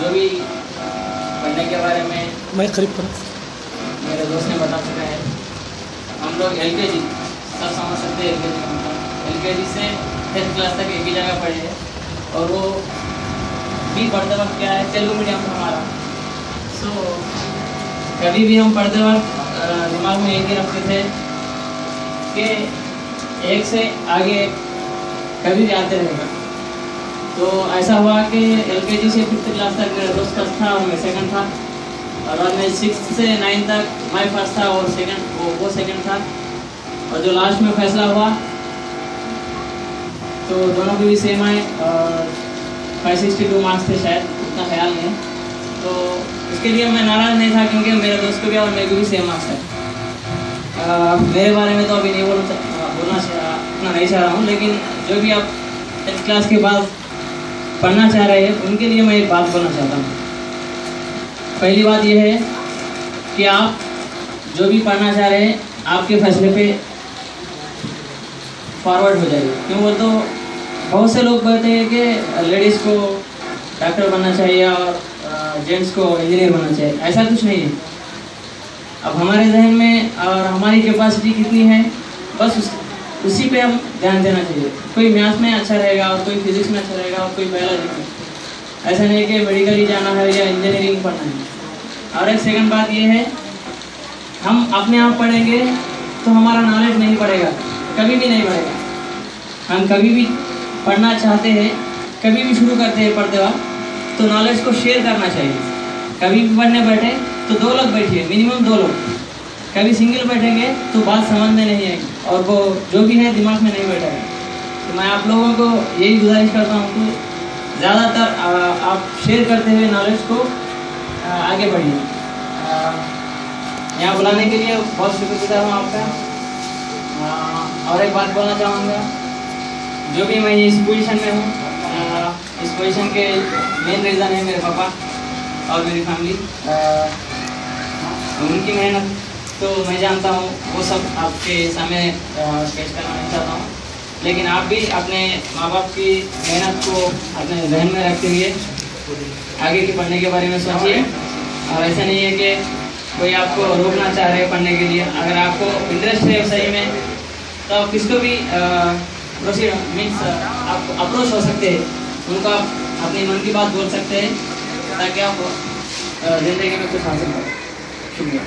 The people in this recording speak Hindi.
जो भी पढ़ने के बारे में मैं करीब करो मेरे दोस्त ने बता चुका है। हम लोग एल के जी सब समझ सकते हैं एल के जी एल के जी से टेंथ क्लास तक एक ही जगह पढ़े हैं। और वो भी पढ़ते वक्त क्या है तेलुगु मीडियम था हमारा। सो कभी भी हम पढ़ते वक्त दिमाग में एक ही रखते थे कि एक से आगे कभी भी आते रहेगा। तो ऐसा हुआ कि एल से फिफ्थ क्लास तक मेरा दोस्त फ़र्स्ट था और मैं सेकंड था। और बाद में सिक्स से नाइन तक मैं फ़र्स्ट था और सेकंड वो वो सेकंड था। और जो लास्ट में फैसला हुआ तो दोनों के भी सेम आए और फाइव सिक्सटी टू मार्क्स थे शायद उतना ख्याल नहीं तो उसके लिए मैं नाराज़ नहीं था क्योंकि मेरे दोस्त को भी और मेरे को भी सेम मार्क्स है मेरे बारे में तो अभी नहीं बोलना बोलना नहीं चाह रहा हूँ, लेकिन जो भी आप टेंथ क्लास के बाद पढ़ना चाह रहे हैं उनके लिए मैं एक बात बोलना चाहता हूँ। पहली बात यह है कि आप जो भी पढ़ना चाह रहे हैं आपके फैसले पे फॉरवर्ड हो जाइए क्यों बोल तो बहुत से लोग कहते हैं कि लेडीज़ को डॉक्टर बनना चाहिए और जेंट्स को इंजीनियर बनना चाहिए। ऐसा कुछ नहीं है। अब हमारे जहन में और हमारी कैपेसिटी कितनी है बस उस, उसी पे हम ध्यान देना चाहिए। कोई मैथ्स में अच्छा रहेगा, और कोई फिजिक्स में अच्छा रहेगा, और कोई बायोलॉजी में ऐसा नहीं कि मेडिकल ही जाना है या इंजीनियरिंग पढ़ना है। और एक सेकंड बात ये है, हम अपने आप पढ़ेंगे तो हमारा नॉलेज नहीं बढ़ेगा, कभी भी नहीं बढ़ेगा। हम कभी भी पढ़ना चाहते हैं, कभी भी शुरू करते हैं पढ़ते वक्त तो नॉलेज को शेयर करना चाहिए। कभी भी पढ़ने बैठे तो दो लोग बैठिए मिनिमम दो लोग। कभी सिंगल बैठेंगे तो बात समझ में नहीं आएगी। और वो जो भी है, दिमाग में नहीं बैठेगा। तो मैं आप लोगों को यही गुजारिश करता हूँ कि ज़्यादातर आप शेयर करते हुए नॉलेज को आगे बढ़िए। यहाँ बुलाने के लिए बहुत शुक्रगुजार हूँ आपका। और एक बात बोलना चाहूँगा। जो भी मैं इस पोजीशन में हूँ इस पोजीशन के मेन रीज़न है मेरे पापा और मेरी फैमिली उनकी मेहनत तो मैं जानता हूँ, वो सब आपके सामने पेश करना चाहता हूँ। लेकिन आप भी अपने माँ बाप की मेहनत को अपने जहन में रखते हुए आगे के पढ़ने के बारे में सोचिए। और ऐसा नहीं है कि कोई आपको रोकना चाह रहे पढ़ने के लिए। अगर आपको इंटरेस्ट है सही में तो आप किसको भी प्रोसीड मीन्स आप अप्रोच हो सकते हैं। उनको आप अपनी मन की बात बोल सकते हैं, ताकि आप ज़िंदगी में कुछ हासिल करें शुक्रिया।